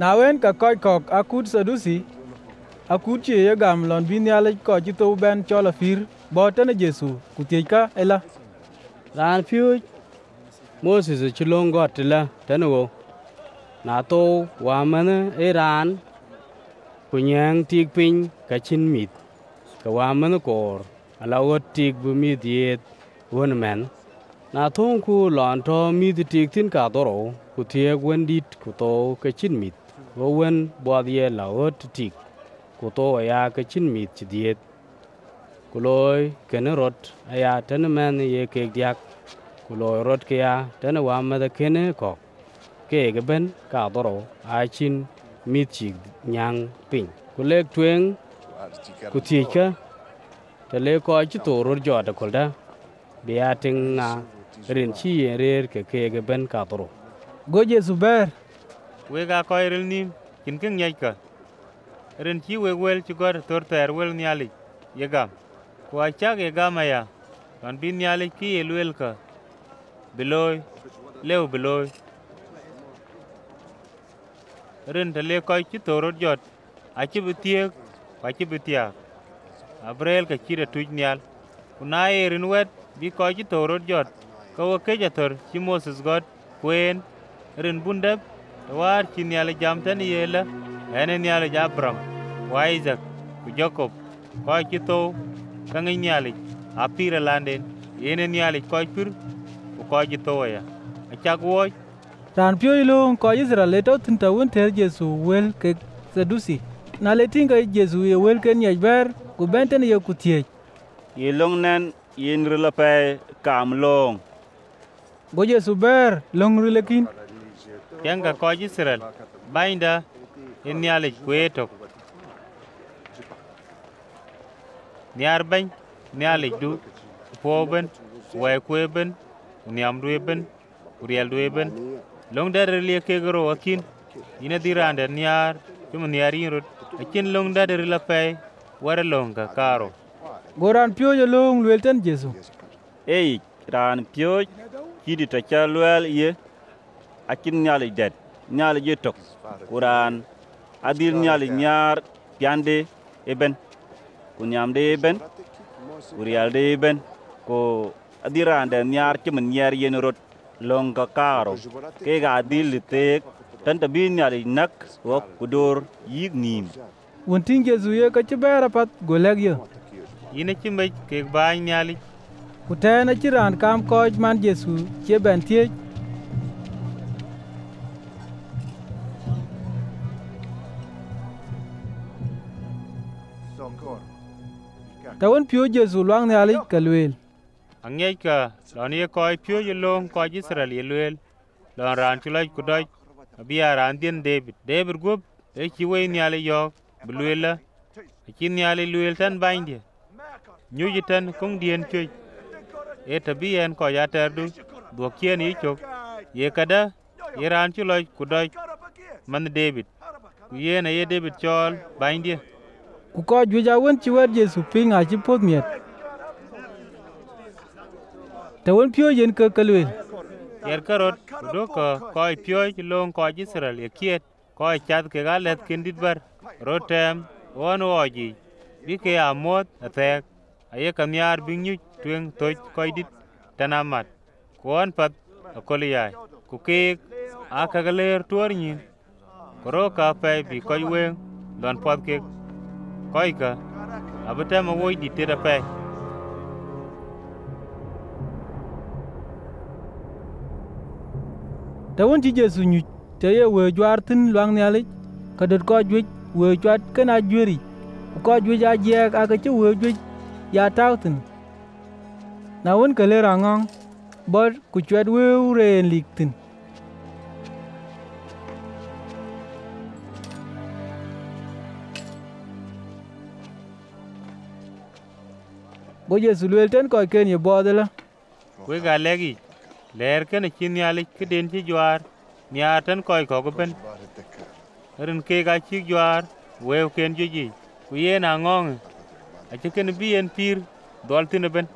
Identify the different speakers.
Speaker 1: Na wen ka koc kok akut Sadusi, akut ci ye gam lon bi nialic ko ci thou ben col afir bo tene Jesu. Ku thiec ka ela.
Speaker 2: Raan piöc Moses ci long got la tene wo. Na thou wa mene e raan ku nyeng tik piny ka cin mith ka wa mene kor. Ala wot tik bu mith yet. Wen men. Na thong ku lon to mith tik tin ka ku thiek wen dit ku ka cin mith Wowen bodye laot tik kuto ya kachin mit chidiet kuloi kene rot aya tene men ye kek diak. Kuloi rot kya tene wa mada kene kok kege ben ka doro achin mit chik nyang piny. Kulek tweng kutiika tele ko chi toror joda kulda biya ting na rin chi yer ke kege ben ka
Speaker 1: doro. Goje zuber
Speaker 3: wek a kɔc rel nim cin ke ŋiec ka ren ci wek wel ci gɔt thor thɛɛr wel nialic ye gam ku acak ye gam aya lɔn bi nialic ki ye luel ka bi looi leu bi ren te le kɔc ci thor rot jɔt aci bi thiek ku aci bi thiak abrel ka cit atuc nial ku na ye rin wɛt bi kɔc ci thor rot jɔt ka wo kec athor ci moses gɔt kuen ren bun war chin yale jamten yele enen yale jabram waizak ku jacob ko chito kangin yale apira landen. Yenen yale ko pir ko chito ya achak wo
Speaker 1: ran pyo ilung ko israel leto tinta won ter jesu wel ke sedusi. Na letin ga jesu ye wel ken ye ber ku benten ye
Speaker 4: kutie yelong nen yin rulape kam long.
Speaker 1: Go jesu ber long
Speaker 3: rulakin ka kɔc Israel. Banyda ye nialic kue tok niar bany nialic du po ben wɛɛ kue ben ku niam due ben ku riɛl due ben long dɛ relie kek ro akin yin adhi rande niar cuma niar yin rot acin long dɛ rila pɛi wɛrɛ long ka kaaro
Speaker 1: Go ran piöc luŋ luel ten Jesu.
Speaker 4: Ei ran piöc kidi ta cha luel ye akin nyali det nyali je tok kuran adir nyali nyar piande eben kunyamde eben kurialde eben ko adirande nyar cuman nyar yen rot long ka karo ke ga adil tek tan ta bin nyali nak wok kudur yig nim
Speaker 1: Wun tiŋ Jesu ye ka ci ber apat go lek ye.
Speaker 3: yin aci mec kek baany nialic
Speaker 1: Ku aci ran kam koc man Jesu ben thiec. tawon pio jesu luang ne ali kalwel
Speaker 3: angej ka lon ye koy pio ye long koy israel ye lwel lon ran chulaj kudoj abia ran dien david. David gup e chi we ni ali yo blwela e chi ni ali lwel tan bindie nyu yitan kung dien chuj e tabien koy aterdu duok chien yi chok. Ye kada ye ran chulaj kudoj man david. Ku ye na ye david chol bindie
Speaker 1: Ku koc juic awen ci wɛt Jesu piny a ci poth miet. Ta wen piöc yen kek ka luel.
Speaker 3: yer kerot do ko koy pioy long ko Israel ye kiet koy chat ke galet kindit bar rotem won woji bi ke amot atek aye kanyar bi nyu twen toj koy dit tanamat kon pat akoliyai ku ke akagaler tuor nyin koro ka pe bi koy wen don pot ke koika abetema woi ditera
Speaker 1: pai tawon ti jesu nyu teye we jwar tin lwang nyalik kadet ko jwej we jwat kana jweri. Ko jwej a jek a ke we jwej ya tawtin na won kale rangong bor ku jwat we uren liktin Go Jesu luel ten ko ken ye bodela la.
Speaker 3: we ga legi ler ken chin nialic ke den ci jwar nya ten ko ko ben rin ke ga chi jwar we ken ji ku ye na ngong a ci ken bi en pir dol tin ben